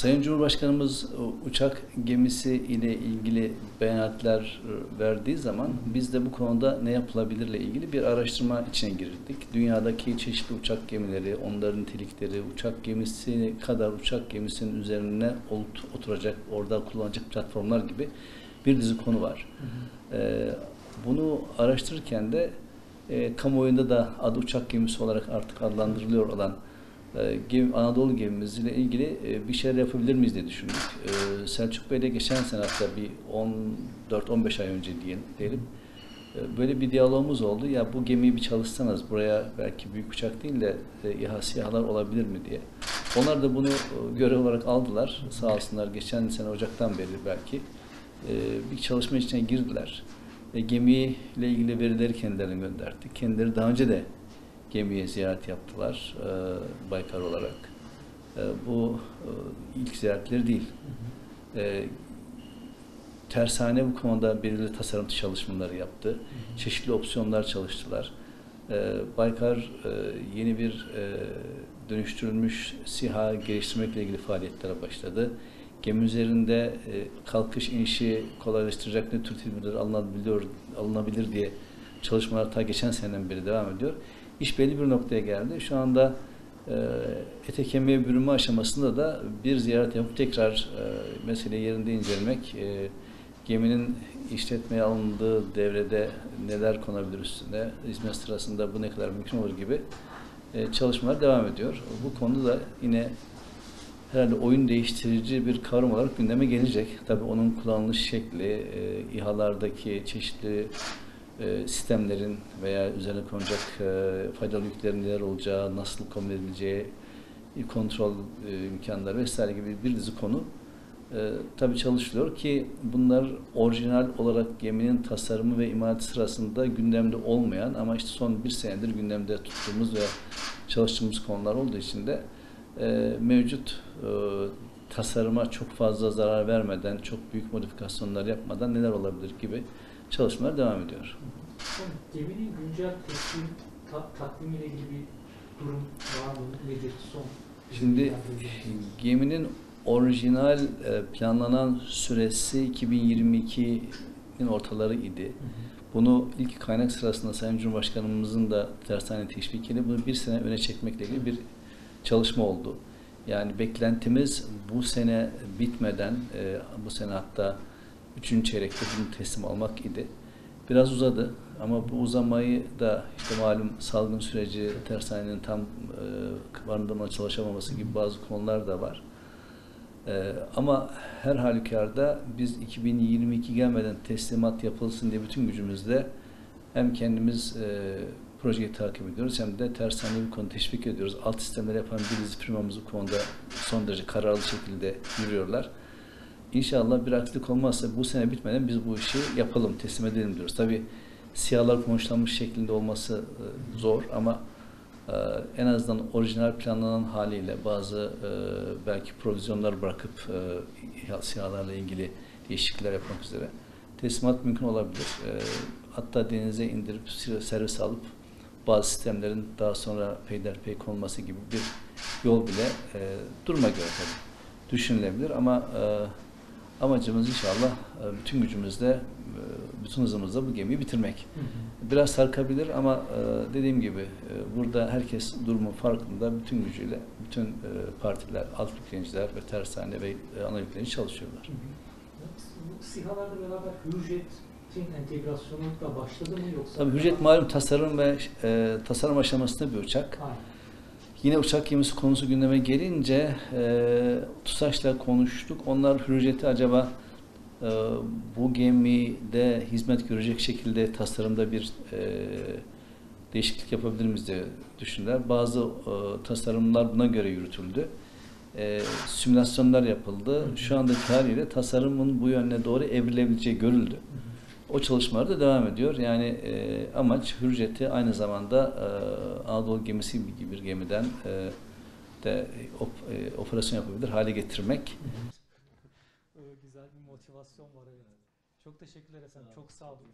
Sayın Cumhurbaşkanımız e, uçak gemisi ile ilgili beyanatlar e, verdiği zaman biz de bu konuda ne yapılabilirle ilgili bir araştırma içine girdik. Dünyadaki çeşitli uçak gemileri, onların nitelikleri, uçak gemisi kadar uçak gemisinin üzerine ot- oturacak, orada kullanacak platformlar gibi bir dizi konu var. Ee, bunu araştırırken de e, kamuoyunda da adı uçak gemisi olarak artık adlandırılıyor olan e, gemi, Anadolu gemimiz ile ilgili e, bir şeyler yapabilir miyiz diye düşündük. E, Selçuk Bey'le geçen sene hatta bir 14-15 ay önce diyelim, diyelim böyle bir diyalogumuz oldu. Ya bu gemiyi bir çalışsanız buraya belki büyük uçak değil de İHA SİHA'lar olabilir mi diye. Onlar da bunu görev olarak aldılar. Sağ olsunlar geçen sene Ocak'tan beri belki bir çalışma içine girdiler. Gemiyle ilgili verileri kendilerine gönderdik. Kendileri daha önce de gemiye ziyaret yaptılar e, Baykar olarak. E, bu e, ilk ziyaretleri değil. E, tersane bu konuda belirli tasarım çalışmaları yaptı. Çeşitli opsiyonlar çalıştılar. E, Baykar e, yeni bir e, dönüştürülmüş SİHA geliştirmekle ilgili faaliyetlere başladı. Gemi üzerinde e, kalkış inişi kolaylaştıracak ne tür tedbirler alınabiliyor, alınabilir diye çalışmalar ta geçen seneden beri devam ediyor. İş belli bir noktaya geldi. Şu anda e, ete kemiğe bürünme aşamasında da bir ziyaret yapıp tekrar e, meseleyi yerinde incelemek, e, geminin işletmeye alındığı devrede neler konabilir üstüne, hizmet sırasında bu ne kadar mümkün olur gibi e, çalışmalar devam ediyor. Bu konuda da yine herhalde oyun değiştirici bir kavram olarak gündeme gelecek. Tabii onun kullanılış şekli, e, İHA'lardaki çeşitli e, sistemlerin veya üzerine konacak e, faydalı yüklerin neler olacağı, nasıl kombin edileceği, e, kontrol e, imkanları vesaire gibi bir dizi konu e, tabii çalışılıyor ki bunlar orijinal olarak geminin tasarımı ve imalatı sırasında gündemde olmayan ama işte son bir senedir gündemde tuttuğumuz ve çalıştığımız konular olduğu için de mevcut e, tasarıma çok fazla zarar vermeden, çok büyük modifikasyonlar yapmadan neler olabilir gibi çalışmalar devam ediyor. Geminin güncel teslim ta, takvimiyle ilgili bir durum var mı? Nedir son? Şimdi geminin orijinal e, planlanan süresi 2022'nin ortaları idi. Hı hı. Bunu ilk kaynak sırasında Sayın Cumhurbaşkanımızın da tersane teşvikiyle bunu bir sene öne çekmekle ilgili bir çalışma oldu. Yani beklentimiz bu sene bitmeden, e, bu sene hatta üçüncü çeyrekte bunu teslim almak idi. Biraz uzadı ama bu uzamayı da işte malum salgın süreci, tersanenin tam e, kıvamında çalışamaması gibi bazı konular da var. Ee, ama her halükarda biz 2022 gelmeden teslimat yapılsın diye bütün gücümüzle hem kendimiz e, projeyi takip ediyoruz hem de tersaneyi bu konuda teşvik ediyoruz. Alt sistemleri yapan bir firmamız bu konuda son derece kararlı şekilde yürüyorlar. İnşallah bir aksilik olmazsa bu sene bitmeden biz bu işi yapalım, teslim edelim diyoruz. Tabii siyahlar konuşlanmış şeklinde olması e, zor ama ee, en azından orijinal planlanan haliyle bazı e, belki provizyonlar bırakıp e, SİHA'larla ilgili değişiklikler yapmak üzere teslimat mümkün olabilir. E, hatta denize indirip servis alıp bazı sistemlerin daha sonra peyderpey konması gibi bir yol bile e, duruma göre tabii düşünülebilir ama e, amacımız inşallah e, bütün gücümüzle, e, bütün hızımızla bu gemiyi bitirmek. Hı hı. Biraz sarkabilir ama e, dediğim gibi burada herkes durumun farkında bütün gücüyle bütün partiler, alt yükleniciler ve tersane ve ana yüklenici çalışıyorlar. Hı hı. Bu SİHA'larla beraber Hürjet'in entegrasyonu da başladı mı yoksa? Tabii Hürjet malum tasarım ve e, tasarım aşamasında bir uçak. Aynen. Yine uçak gemisi konusu gündeme gelince e, TUSAŞ'la konuştuk. Onlar Hürjet'i acaba e, bu gemide hizmet görecek şekilde tasarımda bir e, değişiklik yapabilir miyiz diye düşündüler. Bazı e, tasarımlar buna göre yürütüldü. E, simülasyonlar yapıldı. Şu andaki haliyle tasarımın bu yönüne doğru evrilebileceği görüldü. O çalışmalar da devam ediyor. Yani e, amaç Hürjet'i aynı zamanda e, Anadolu gemisi gibi bir gemiden e, de op, e, operasyon yapabilir hale getirmek. Güzel bir motivasyon var evet. Çok teşekkürler efendim. Çok sağ olun.